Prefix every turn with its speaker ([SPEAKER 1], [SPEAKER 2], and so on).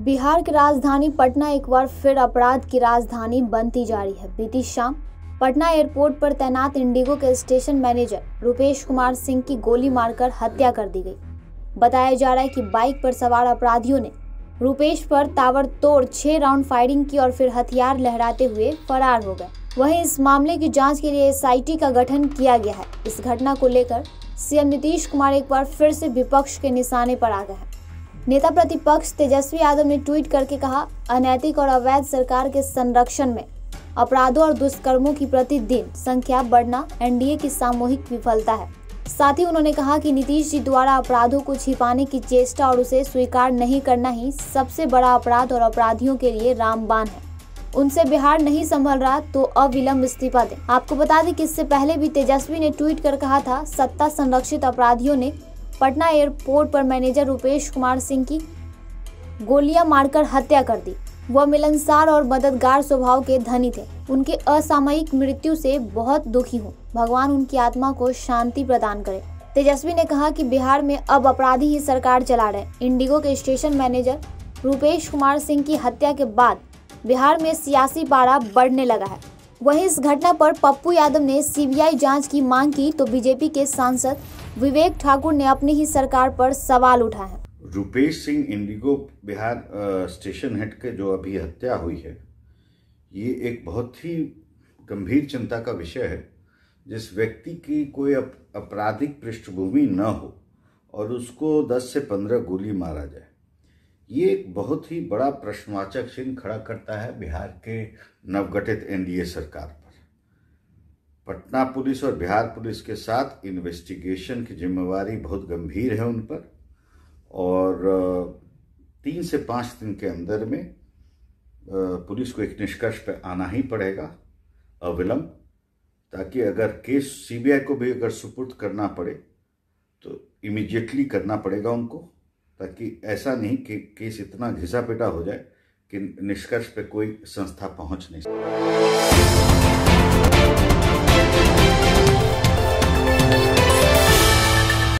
[SPEAKER 1] बिहार की राजधानी पटना एक बार फिर अपराध की राजधानी बनती जा रही है। बीती शाम, पटना एयरपोर्ट पर तैनात इंडिगो के स्टेशन मैनेजर रुपेश कुमार सिंह की गोली मारकर हत्या कर दी गई। बताया जा रहा है कि बाइक पर सवार अपराधियों ने रुपेश पर ताबड़तोड़ छह राउंड फायरिंग की और फिर हथियार लहराते हुए फरार हो गए। वहीं इस मामले की जाँच के लिए एसआईटी का गठन किया गया है। इस घटना को लेकर सीएम नीतीश कुमार एक बार फिर से विपक्ष के निशाने पर आ गए हैं। नेता प्रतिपक्ष तेजस्वी यादव ने ट्वीट करके कहा, अनैतिक और अवैध सरकार के संरक्षण में अपराधों और दुष्कर्मों की प्रतिदिन संख्या बढ़ना एनडीए की सामूहिक विफलता है। साथ ही उन्होंने कहा कि नीतीश जी द्वारा अपराधों को छिपाने की चेष्टा और उसे स्वीकार नहीं करना ही सबसे बड़ा अपराध और अपराधियों के लिए रामबान है। उनसे बिहार नहीं संभल रहा तो अविलंब इस्तीफा दें। आपको बता दें कि इससे पहले भी तेजस्वी ने ट्वीट कर कहा था, सत्ता संरक्षित अपराधियों ने पटना एयरपोर्ट पर मैनेजर रूपेश कुमार सिंह की गोलियाँ मारकर हत्या कर दी। वह मिलनसार और मददगार स्वभाव के धनी थे। उनके असामयिक मृत्यु से बहुत दुखी हूँ। भगवान उनकी आत्मा को शांति प्रदान करे। तेजस्वी ने कहा कि बिहार में अब अपराधी ही सरकार चला रहे इंडिगो के स्टेशन मैनेजर रूपेश कुमार सिंह की हत्या के बाद बिहार में सियासी पारा बढ़ने लगा है। वहीं इस घटना पर पप्पू यादव ने सीबीआई जाँच की मांग की तो बीजेपी के सांसद विवेक ठाकुर ने अपनी ही सरकार पर सवाल उठाए।
[SPEAKER 2] Rupesh Singh IndiGo Bihar station head के जो अभी हत्या हुई है ये एक बहुत ही गंभीर चिंता का विषय है। जिस व्यक्ति की कोई अप, आपराधिक पृष्ठभूमि न हो और उसको 10 से 15 गोली मारा जाए ये एक बहुत ही बड़ा प्रश्नवाचक चिन्ह खड़ा करता है बिहार के नवगठित एनडीए सरकार पर। पटना पुलिस और बिहार पुलिस के साथ इन्वेस्टिगेशन की जिम्मेवारी बहुत गंभीर है उन पर और तीन से पाँच दिन के अंदर में पुलिस को एक निष्कर्ष पर आना ही पड़ेगा, अविलंब, ताकि अगर केस सीबीआई को भी अगर सुपुर्द करना पड़े तो इमीडिएटली करना पड़ेगा उनको। ताकि ऐसा नहीं कि केस इतना घिसा पिटा हो जाए कि निष्कर्ष पे कोई संस्था पहुँच नहीं